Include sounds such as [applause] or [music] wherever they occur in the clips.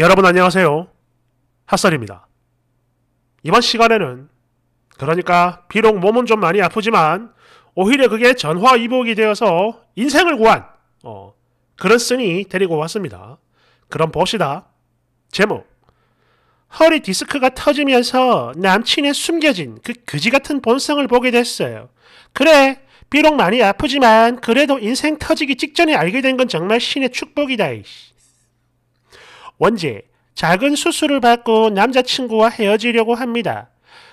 여러분 안녕하세요. 핫설입니다. 이번 시간에는 그러니까 비록 몸은 좀 많이 아프지만 오히려 그게 전화위복이 되어서 인생을 구한 어, 그런 쓴이 데리고 왔습니다. 그럼 봅시다. 제목 허리 디스크가 터지면서 남친의 숨겨진 그 그지 같은 본성을 보게 됐어요. 그래, 비록 많이 아프지만 그래도 인생 터지기 직전에 알게 된 건 정말 신의 축복이다. 이씨. 원제, 작은 수술을 받고 남자친구와 헤어지려고 합니다.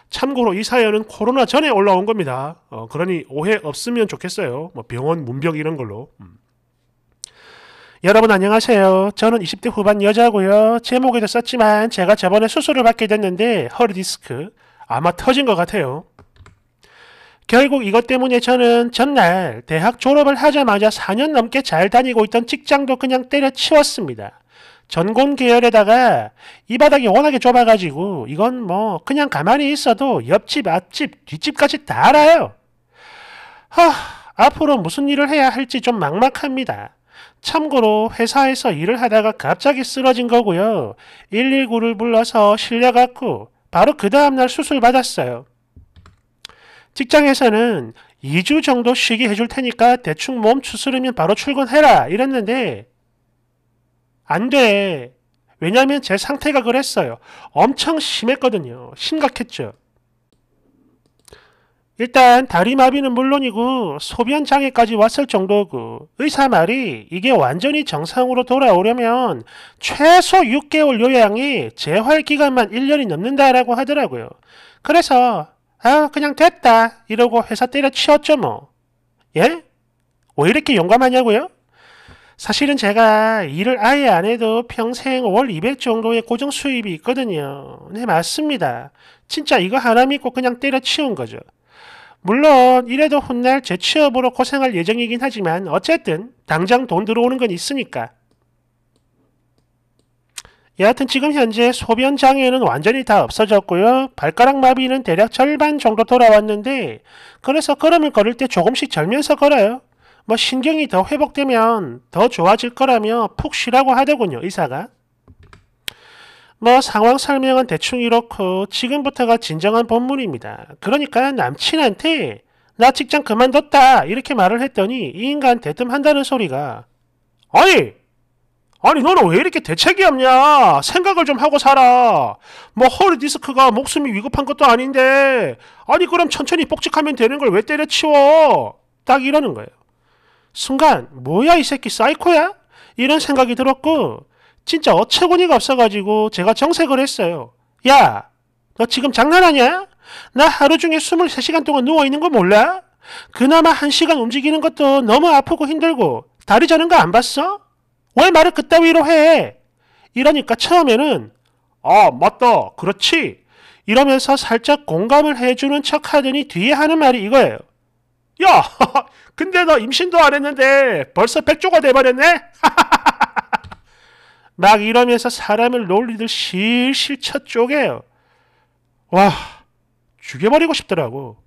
참고로 이 사연은 코로나 전에 올라온 겁니다. 어, 그러니 오해 없으면 좋겠어요. 뭐 병원 문벽 이런 걸로. 음. 여러분 안녕하세요. 저는 20대 후반 여자고요. 제목에도 썼지만 제가 저번에 수술을 받게 됐는데 허리 디스크 아마 터진 것 같아요. 결국 이것 때문에 저는 전날 대학 졸업을 하자마자 4년 넘게 잘 다니고 있던 직장도 그냥 때려치웠습니다. 전공 계열에다가 이 바닥이 워낙에 좁아가지고 이건 뭐 그냥 가만히 있어도 옆집, 앞집, 뒷집까지 다 알아요. 하, 앞으로 무슨 일을 해야 할지 좀 막막합니다. 참고로 회사에서 일을 하다가 갑자기 쓰러진 거고요. 119를 불러서 실려갔고 바로 그 다음날 수술 받았어요. 직장에서는 2주 정도 쉬게 해줄 테니까 대충 몸 추스르면 바로 출근해라 이랬는데 안 돼. 왜냐면 제 상태가 그랬어요. 엄청 심했거든요. 심각했죠. 일단 다리마비는 물론이고 소변 장애까지 왔을 정도고 의사 말이 이게 완전히 정상으로 돌아오려면 최소 6개월 요양이 재활 기간만 1년이 넘는다라고 하더라고요. 그래서 아 그냥 됐다 이러고 회사 때려치웠죠 뭐. 예? 왜 이렇게 용감하냐고요? 사실은 제가 일을 아예 안 해도 평생 월 200 정도의 고정 수입이 있거든요. 네, 맞습니다. 진짜 이거 하나 믿고 그냥 때려치운 거죠. 물론 이래도 훗날 재취업으로 고생할 예정이긴 하지만 어쨌든 당장 돈 들어오는 건 있으니까. 여하튼 지금 현재 소변 장애는 완전히 다 없어졌고요. 발가락 마비는 대략 절반 정도 돌아왔는데 그래서 걸음을 걸을 때 조금씩 절면서 걸어요. 뭐 신경이 더 회복되면 더 좋아질 거라며 푹 쉬라고 하더군요, 의사가. 뭐 상황 설명은 대충 이렇고 지금부터가 진정한 본문입니다. 그러니까 남친한테 나 직장 그만뒀다 이렇게 말을 했더니 이 인간 대뜸한다는 소리가 아니 아니 너는 왜 이렇게 대책이 없냐 생각을 좀 하고 살아 뭐 허리 디스크가 목숨이 위급한 것도 아닌데 아니 그럼 천천히 복직하면 되는 걸 왜 때려치워 딱 이러는 거예요 순간 뭐야 이 새끼 사이코야? 이런 생각이 들었고 진짜 어처구니가 없어가지고 제가 정색을 했어요. 야, 너 지금 장난하냐? 나 하루 중에 23시간 동안 누워있는 거 몰라? 그나마 1시간 움직이는 것도 너무 아프고 힘들고 다리 저는 거 안 봤어? 왜 말을 그따위로 해? 이러니까 처음에는 아 맞다 그렇지 이러면서 살짝 공감을 해주는 척 하더니 뒤에 하는 말이 이거예요. 야 [laughs] 근데 너 임신도 안 했는데 벌써 백조가 돼버렸네? [laughs] 막 이러면서 사람을 놀리듯 실실 쳐 쪼개요. 와, 죽여버리고 싶더라고.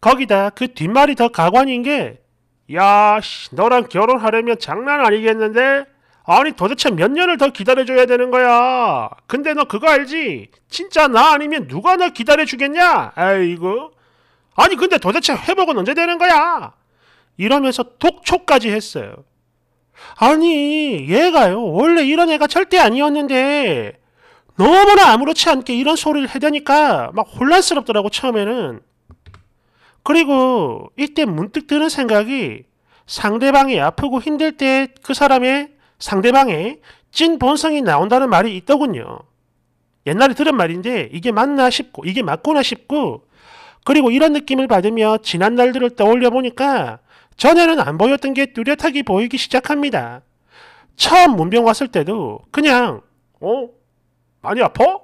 거기다 그 뒷말이 더 가관인 게, 야, 씨, 너랑 결혼하려면 장난 아니겠는데? 아니, 도대체 몇 년을 더 기다려줘야 되는 거야? 근데 너 그거 알지? 진짜 나 아니면 누가 너 기다려주겠냐? 아이고. 아니 근데 도대체 회복은 언제 되는 거야? 이러면서 독촉까지 했어요. 아니 얘가요 원래 이런 애가 절대 아니었는데 너무나 아무렇지 않게 이런 소리를 해대니까 막 혼란스럽더라고 처음에는. 그리고 이때 문득 드는 생각이 상대방이 아프고 힘들 때 그 사람의 상대방의 찐 본성이 나온다는 말이 있더군요. 옛날에 들은 말인데 이게 맞나 싶고 이게 맞구나 싶고 그리고 이런 느낌을 받으며 지난 날들을 떠올려 보니까 전에는 안 보였던 게 뚜렷하게 보이기 시작합니다. 처음 문병 왔을 때도 그냥 어? 많이 아파?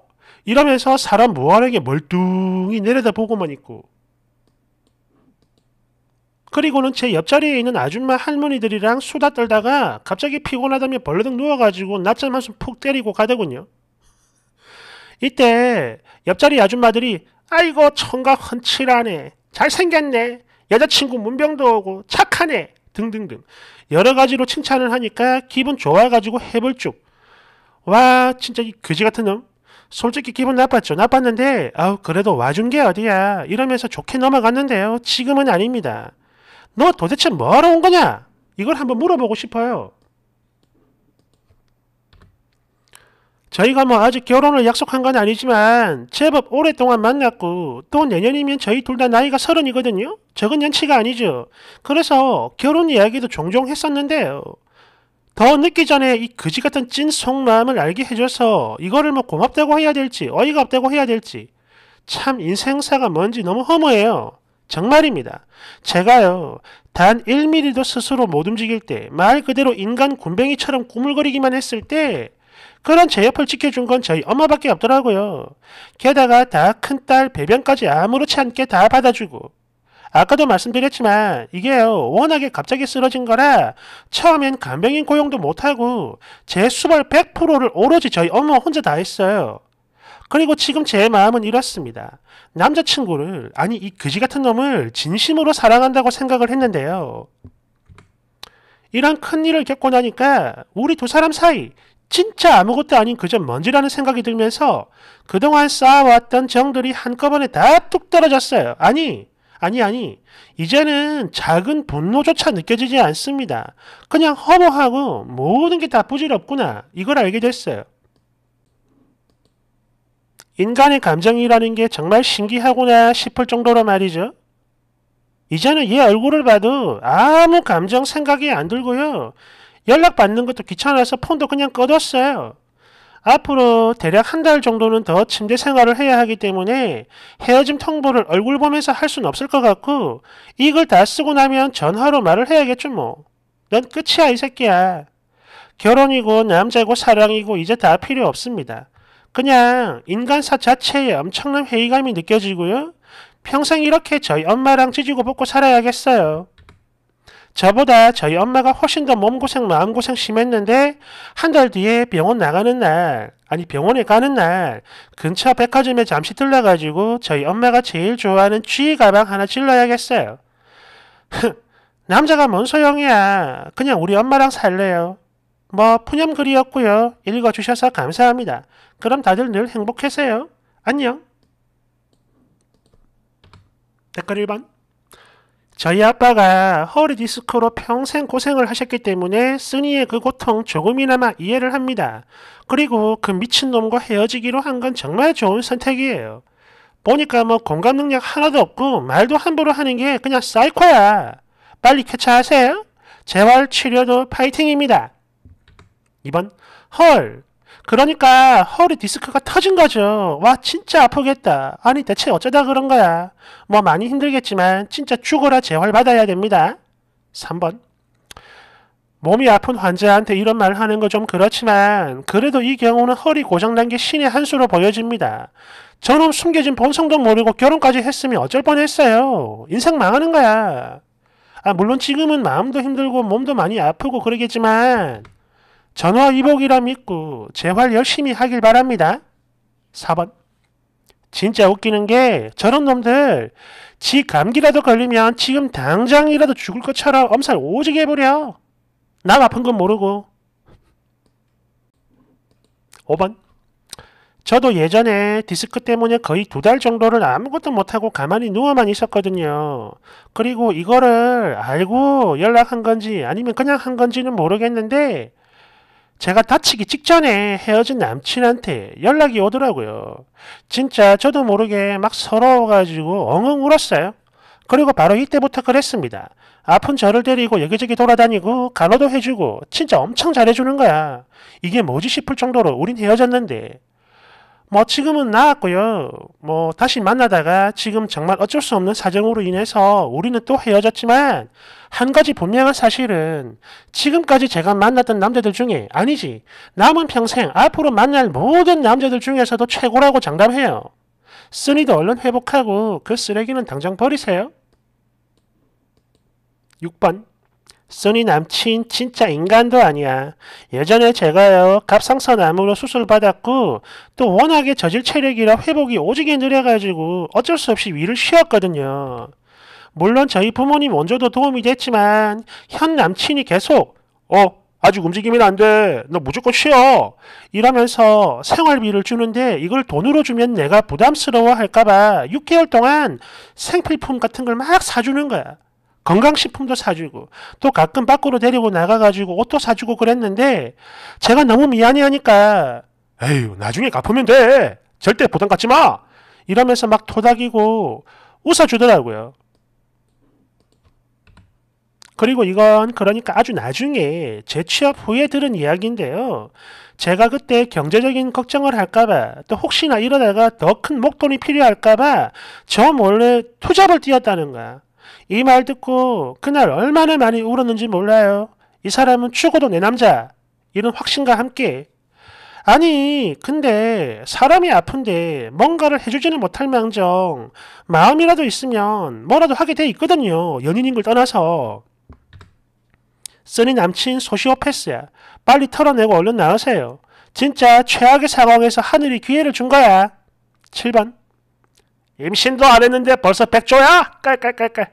이러면서 사람 무한하게 멀뚱히 내려다보고만 있고 그리고는 제 옆자리에 있는 아줌마 할머니들이랑 수다 떨다가 갑자기 피곤하다며 벌러덩 누워가지고 낮잠 한숨 푹 때리고 가더군요. 이때 옆자리 아줌마들이 아이고 청각 헌칠하네. 잘생겼네. 여자친구 문병도 오고 착하네. 등등등. 여러 가지로 칭찬을 하니까 기분 좋아가지고 해볼 쭉 와 진짜 이 그지 같은 놈. 솔직히 기분 나빴죠? 나빴는데 아우 그래도 와준 게 어디야? 이러면서 좋게 넘어갔는데요. 지금은 아닙니다. 너 도대체 뭐하러 온 거냐? 이걸 한번 물어보고 싶어요 저희가 뭐 아직 결혼을 약속한 건 아니지만 제법 오랫동안 만났고 또 내년이면 저희 둘 다 나이가 서른이거든요. 적은 연치가 아니죠. 그래서 결혼 이야기도 종종 했었는데요. 더 늦기 전에 이 그지 같은 찐 속마음을 알게 해줘서 이거를 뭐 고맙다고 해야 될지 어이가 없다고 해야 될지 참 인생사가 뭔지 너무 허무해요. 정말입니다. 제가요 단 1mm도 스스로 못 움직일 때 말 그대로 인간 군뱅이처럼 꾸물거리기만 했을 때 그런 제 옆을 지켜준 건 저희 엄마밖에 없더라고요. 게다가 다 큰딸 배변까지 아무렇지 않게 다 받아주고 아까도 말씀드렸지만 이게요 워낙에 갑자기 쓰러진 거라 처음엔 간병인 고용도 못하고 제 수발 100%를 오로지 저희 엄마 혼자 다 했어요. 그리고 지금 제 마음은 이렇습니다. 남자친구를 아니 이 그지 같은 놈을 진심으로 사랑한다고 생각을 했는데요. 이런 큰 일을 겪고 나니까 우리 두 사람 사이 진짜 아무것도 아닌 그저 먼지라는 생각이 들면서 그동안 쌓아왔던 정들이 한꺼번에 다 뚝 떨어졌어요. 아니, 아니, 아니. 이제는 작은 분노조차 느껴지지 않습니다. 그냥 허무하고 모든 게 다 부질없구나. 이걸 알게 됐어요. 인간의 감정이라는 게 정말 신기하구나 싶을 정도로 말이죠. 이제는 얘 얼굴을 봐도 아무 감정 생각이 안 들고요. 연락 받는 것도 귀찮아서 폰도 그냥 꺼뒀어요. 앞으로 대략 한 달 정도는 더 침대 생활을 해야 하기 때문에 헤어짐 통보를 얼굴 보면서 할 수는 없을 것 같고 이걸 다 쓰고 나면 전화로 말을 해야겠죠 뭐. 넌 끝이야 이 새끼야. 결혼이고 남자고 사랑이고 이제 다 필요 없습니다. 그냥 인간사 자체에 엄청난 회의감이 느껴지고요. 평생 이렇게 저희 엄마랑 찢지고 볶고 살아야겠어요. 저보다 저희 엄마가 훨씬 더 몸고생 마음고생 심했는데 한 달 뒤에 병원 나가는 날 아니 병원에 가는 날 근처 백화점에 잠시 들러가지고 저희 엄마가 제일 좋아하는 쥐 가방 하나 질러야겠어요. 남자가 뭔 소용이야. 그냥 우리 엄마랑 살래요. 뭐 푸념 글이었고요. 읽어주셔서 감사합니다. 그럼 다들 늘 행복하세요. 안녕. 댓글 1번 저희 아빠가 허리 디스크로 평생 고생을 하셨기 때문에 쓰니의 그 고통 조금이나마 이해를 합니다. 그리고 그 미친놈과 헤어지기로 한 건 정말 좋은 선택이에요. 보니까 뭐 공감 능력 하나도 없고 말도 함부로 하는 게 그냥 사이코야. 빨리 쾌차하세요. 재활 치료도 파이팅입니다. 2번 헐 그러니까 허리 디스크가 터진 거죠. 와 진짜 아프겠다. 아니 대체 어쩌다 그런 거야. 뭐 많이 힘들겠지만 진짜 죽어라 재활 받아야 됩니다. 3번 몸이 아픈 환자한테 이런 말 하는 거 좀 그렇지만 그래도 이 경우는 허리 고장난 게 신의 한 수로 보여집니다. 저놈 숨겨진 본성도 모르고 결혼까지 했으면 어쩔 뻔했어요. 인생 망하는 거야. 아 물론 지금은 마음도 힘들고 몸도 많이 아프고 그러겠지만 전화 위복이라 믿고 재활 열심히 하길 바랍니다. 4번 진짜 웃기는 게 저런 놈들 지 감기라도 걸리면 지금 당장이라도 죽을 것처럼 엄살 오지게 해버려. 남 아픈 건 모르고. 5번 저도 예전에 디스크 때문에 거의 두 달 정도를 아무것도 못하고 가만히 누워만 있었거든요. 그리고 이거를 알고 연락한 건지 아니면 그냥 한 건지는 모르겠는데 제가 다치기 직전에 헤어진 남친한테 연락이 오더라고요. 진짜 저도 모르게 막 서러워가지고 엉엉 울었어요. 그리고 바로 이때부터 그랬습니다. 아픈 저를 데리고 여기저기 돌아다니고 간호도 해주고 진짜 엄청 잘해주는 거야. 이게 뭐지 싶을 정도로 우린 헤어졌는데 뭐 지금은 나았고요. 뭐 다시 만나다가 지금 정말 어쩔 수 없는 사정으로 인해서 우리는 또 헤어졌지만 한 가지 분명한 사실은 지금까지 제가 만났던 남자들 중에 아니지 남은 평생 앞으로 만날 모든 남자들 중에서도 최고라고 장담해요. 쓰니도 얼른 회복하고 그 쓰레기는 당장 버리세요. 6번 써니 남친 진짜 인간도 아니야. 예전에 제가요 갑상선 암으로 수술 받았고 또 워낙에 저질 체력이라 회복이 오지게 느려가지고 어쩔 수 없이 위를 쉬었거든요. 물론 저희 부모님 원조도 도움이 됐지만 현 남친이 계속 어 아직 움직이면 안 돼. 너 무조건 쉬어. 이러면서 생활비를 주는데 이걸 돈으로 주면 내가 부담스러워 할까봐 6개월 동안 생필품 같은 걸 막 사주는 거야. 건강식품도 사주고 또 가끔 밖으로 데리고 나가가지고 옷도 사주고 그랬는데 제가 너무 미안해 하니까 에휴 나중에 갚으면 돼. 절대 부담 갖지 마. 이러면서 막 토닥이고 웃어주더라고요. 그리고 이건 그러니까 아주 나중에 재취업 후에 들은 이야기인데요. 제가 그때 경제적인 걱정을 할까봐 또 혹시나 이러다가 더 큰 목돈이 필요할까봐 저 몰래 투잡을 뛰었다는 거야. 이 말 듣고 그날 얼마나 많이 울었는지 몰라요. 이 사람은 죽어도 내 남자. 이런 확신과 함께 아니 근데 사람이 아픈데 뭔가를 해주지는 못할 망정 마음이라도 있으면 뭐라도 하게 돼 있거든요. 연인인 걸 떠나서 쓰니 남친 소시오패스야. 빨리 털어내고 얼른 나으세요. 진짜 최악의 상황에서 하늘이 기회를 준 거야. 7번 임신도 안 했는데 벌써 백조야? 깔깔깔깔.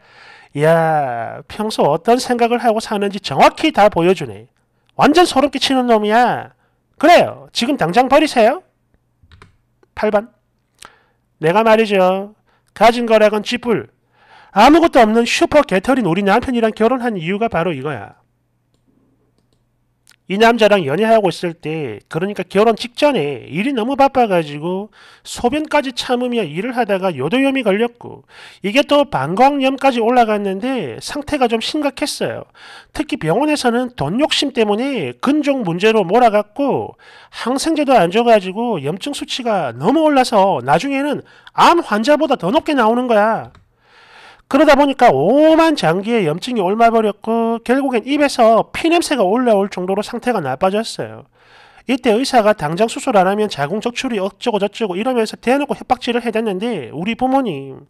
야 평소 어떤 생각을 하고 사는지 정확히 다 보여주네. 완전 소름 끼치는 놈이야. 그래요. 지금 당장 버리세요. 8번 내가 말이죠. 가진 거라곤 쥐뿔. 아무것도 없는 슈퍼 개털인 우리 남편이랑 결혼한 이유가 바로 이거야. 이 남자랑 연애하고 있을 때 그러니까 결혼 직전에 일이 너무 바빠가지고 소변까지 참으며 일을 하다가 요도염이 걸렸고 이게 또 방광염까지 올라갔는데 상태가 좀 심각했어요. 특히 병원에서는 돈 욕심 때문에 근종 문제로 몰아갔고 항생제도 안 줘가지고 염증 수치가 너무 올라서 나중에는 암 환자보다 더 높게 나오는 거야. 그러다 보니까 오만 장기에 염증이 옮아버렸고 결국엔 입에서 피냄새가 올라올 정도로 상태가 나빠졌어요. 이때 의사가 당장 수술 안 하면 자궁 적출이 어쩌고 저쩌고 이러면서 대놓고 협박질을 해댔는데 우리 부모님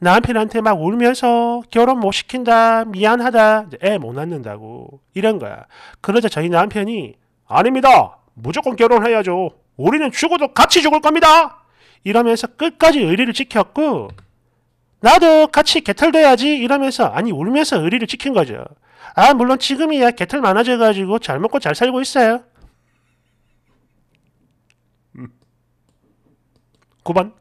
남편한테 막 울면서 결혼 못 시킨다 미안하다 애 못 낳는다고 이런 거야. 그러자 저희 남편이 아닙니다. 무조건 결혼해야죠. 우리는 죽어도 같이 죽을 겁니다. 이러면서 끝까지 의리를 지켰고 나도 같이 개털돼야지 이러면서 아니 울면서 의리를 지킨 거죠. 아 물론 지금이야 개털 많아져가지고 잘 먹고 잘 살고 있어요. 9번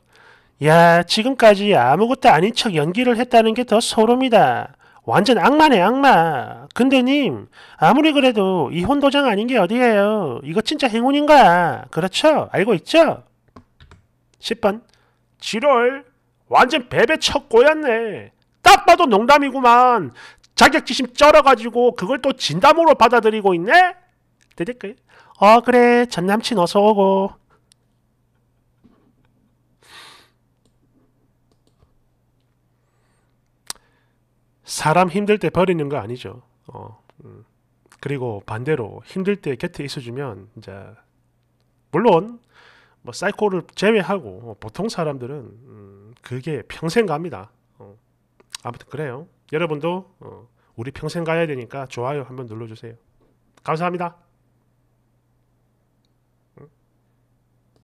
야 지금까지 아무것도 아닌 척 연기를 했다는 게 더 소름이다. 완전 악마네 악마. 근데 님 아무리 그래도 이혼 도장 아닌 게 어디예요. 이거 진짜 행운인 거야. 그렇죠? 알고 있죠? 10번 7월 완전 베베 첫 꼬였네. 딱 봐도 농담이구만. 자격지심 쩔어가지고 그걸 또 진담으로 받아들이고 있네? 대댓글. 어 그래 전 남친 어서 오고. 사람 힘들 때 버리는 거 아니죠. 어, 음. 그리고 반대로 힘들 때 곁에 있어주면 이제 물론 뭐 사이코를 제외하고 어, 보통 사람들은 음, 그게 평생 갑니다. 어, 아무튼 그래요. 여러분도 어, 우리 평생 가야 되니까 좋아요 한번 눌러주세요. 감사합니다.